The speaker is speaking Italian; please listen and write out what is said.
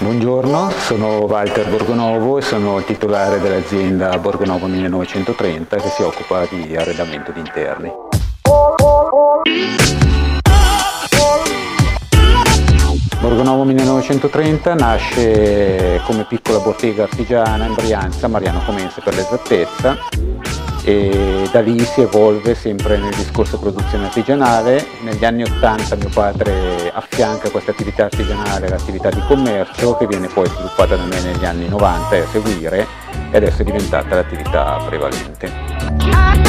Buongiorno, sono Walter Borgonovo e sono titolare dell'azienda Borgonovo 1930 che si occupa di arredamento di interni. Borgonovo 1930 nasce come piccola bottega artigiana in Brianza, Mariano Comense per l'esattezza, e da lì si evolve sempre nel discorso produzione artigianale. Negli anni 80 mio padre affianca questa attività artigianale l'attività di commercio che viene poi sviluppata da me negli anni 90 e a seguire e adesso è diventata l'attività prevalente.